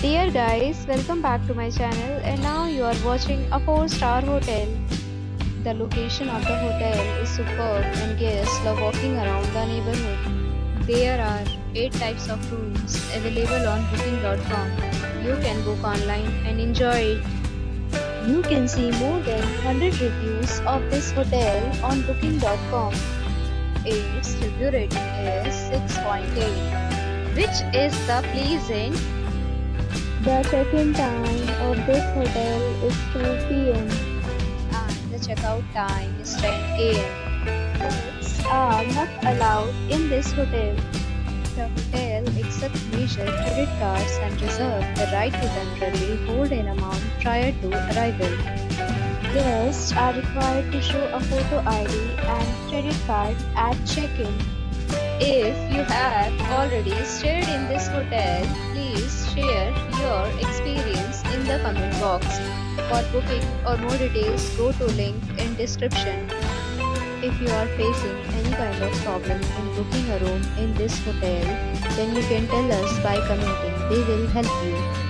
Dear guys, welcome back to my channel and now you are watching a 4 star hotel. The location of the hotel is superb and guests love walking around the neighborhood. There are 8 types of rooms available on booking.com. You can book online and enjoy it. You can see more than 100 reviews of this hotel on booking.com. Its review rating is 6.8 which is the pleasant The check-in time of this hotel is 2 p.m. and the checkout time is 10 a.m. Pets are ah, not allowed in this hotel. The hotel accepts major credit cards and reserves the right to temporarily hold an amount prior to arrival. Guests are required to show a photo ID and credit card at check-in. If you have already stayed in this hotel, please share your experience in the comment box. For booking or more details, go to link in description. If you are facing any kind of problem in booking a room in this hotel, then you can tell us by commenting. We will help you.